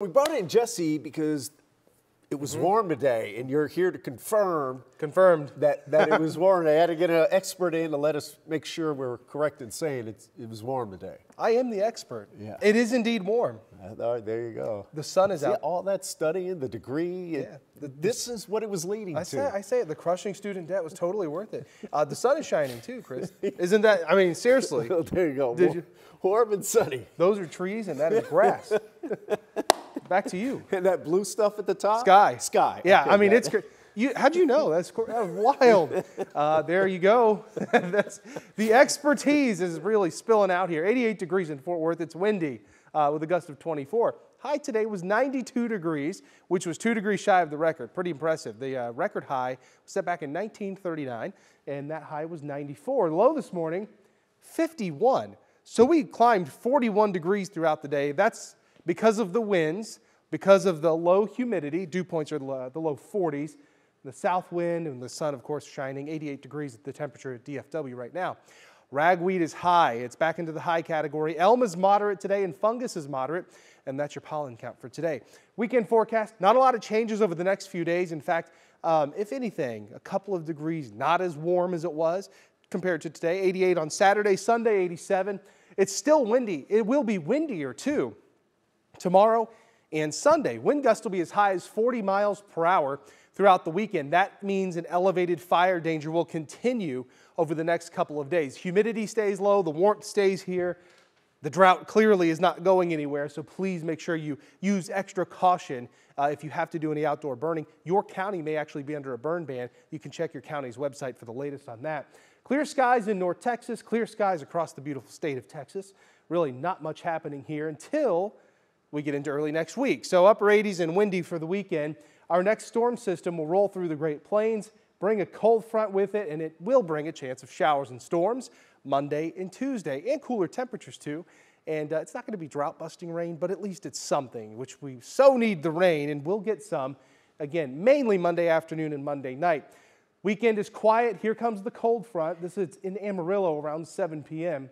We brought in Jesse because it was warm today, and you're here to confirm Confirmed. that, that it was warm. I had to get an expert in to let us make sure we're correct in saying it's, it was warm today. I am the expert. Yeah. It is indeed warm. All right, there you go. The sun is See, out. all that studying, the degree, it- Yeah, the- this is what it was leading I to. say, I say it, the crushing student debt was totally worth it. Uh, the sun is shining too, Chris. Isn't that, I mean, seriously, there you go. Did Wa- you- Warm and sunny. those are trees and that is grass. Back to you. And that blue stuff at the top? Sky. Sky. Yeah, Okay, I mean, it's it. cr- you. How'd you know? That's, that's wild. Uh, there you go. That's the expertise is really spilling out here. 88 degrees in Fort Worth. It's windy uh, with a gust of 24. High today was 92 degrees, which was two degrees shy of the record. Pretty impressive. The uh, record high was set back in 1939, and that high was 94. Low this morning, 51. So we climbed 41 degrees throughout the day. That's because of the winds, because of the low humidity. Dew points are the the low 40s. The south wind and the sun, of course, shining. 88 degrees at the temperature at DFW right now. Ragweed is high. It's back into the high category. Elm is moderate today, and fungus is moderate. And that's your pollen count for today. Weekend forecast, not a lot of changes over the next few days. In fact, um, if anything, a couple of degrees not as warm as it was compared to today. 88 on Saturday, Sunday, 87. It's still windy. It will be windier too tomorrow and Sunday. Wind gusts will be as high as 40 miles per hour throughout the weekend. That means an elevated fire danger will continue over the next couple of days. Humidity stays low, the warmth stays here. The drought clearly is not going anywhere, so please make sure you use extra caution uh, if you have to do any outdoor burning. Your county may actually be under a burn ban. You can check your county's website for the latest on that. Clear skies in North Texas, clear skies across the beautiful state of Texas. Really not much happening here until we get into early next week. So upper 80s and windy for the weekend. Our next storm system will roll through the Great Plains, bring a cold front with it, and it will bring a chance of showers and storms Monday and Tuesday, and cooler temperatures too. And uh, it's not going to be drought busting rain, but at least it's something, which we so need the rain, and we'll get some again, mainly Monday afternoon and Monday night. Weekend is quiet. Here comes the cold front. This is in Amarillo around 7 p.m.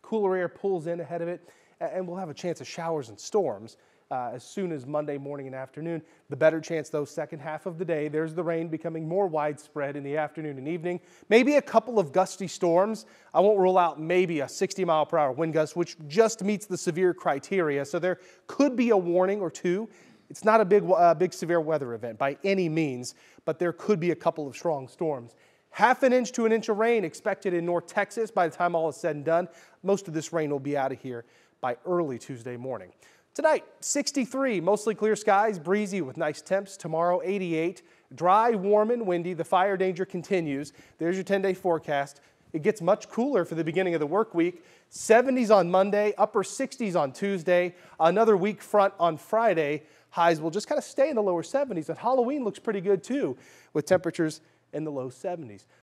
Cooler air pulls in ahead of it, and we'll have a chance of showers and storms uh, as soon as Monday morning and afternoon. The better chance, though, second half of the day, there's the rain becoming more widespread in the afternoon and evening. Maybe a couple of gusty storms. I won't rule out maybe a 60 mile per hour wind gust, which just meets the severe criteria. So there could be a warning or two. It's not a big, uh, big severe weather event by any means, but there could be a couple of strong storms. Half an inch to an inch of rain expected in North Texas by the time all is said and done. Most of this rain will be out of here by early Tuesday morning. Tonight, 63, mostly clear skies, breezy with nice temps. Tomorrow, 88, dry, warm, and windy. The fire danger continues. There's your 10 day forecast. It gets much cooler for the beginning of the work week. 70s on Monday, upper 60s on Tuesday, another weak front on Friday. Highs will just kind of stay in the lower 70s. And Halloween looks pretty good too, with temperatures in the low 70s.